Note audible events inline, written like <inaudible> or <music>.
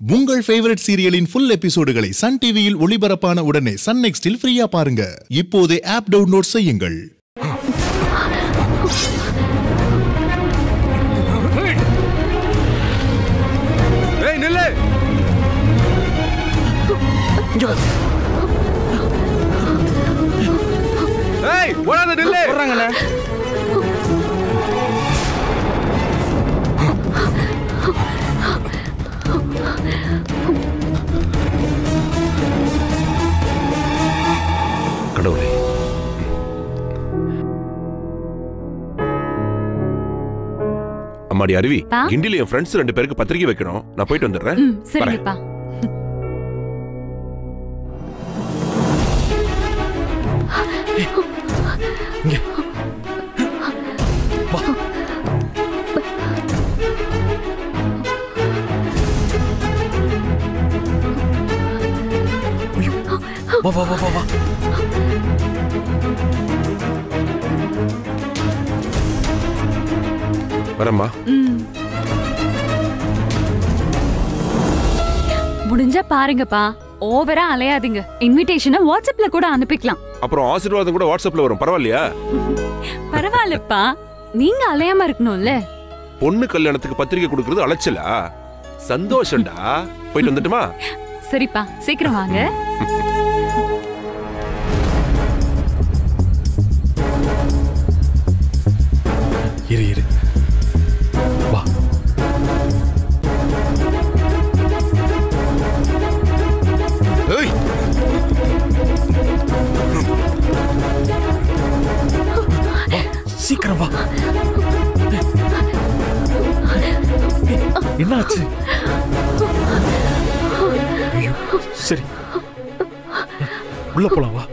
உங்கள் ஃபேவரட் சீரியலின் ஃபுல் எபிசோடுகளை சன் டிவியில் ஒளிபரப்பான உடனே சன் நெக்ஸ்டில் ஃப்ரீயா பாருங்க. இப்போதே ஆப் டவுன்லோட் செய்யுங்கள். ஏய் நில்லு! ஏய் ஓடாத நில்லு! போடுறாங்கண்ணே கடவுளே. அம்மாடி அருவி. கிண்டில என் ஃப்ரெண்ட்ஸ் ரெண்டு பேருக்கு பத்திரிக்கை வைக்கணும். நான் போயிட்டு வந்துடுறேன். ம் வா வா வா வா வா. வரேம்மா. முடிஞ்சா பாருங்கப்பா. ஓவரா அலையாதீங்க. இன்விடேஷனை வாட்ஸ்அப்ல கூட அனுப்பிக்கலாம். அப்புறம் ஆசீர்வாதம் கூட வாட்ஸ்அப்ல வரும். பரவாயில்லையா? பரவாயில்லப்பா. நீங்க அலையாம இருக்கணும்ல. பொண்ணு கல்யாணத்துக்கு பத்திரிக்கை கொடுக்கறது அலைச்சலா? சந்தோஷம்டா. போயிட்டு வந்துட்டுமா? சரிப்பா. சீக்கிரம் வாங்க. <laughs> சீக்கிரம் வா. என்னாச்சு? ஐயோ சரி. உள்ள போலாம் வா.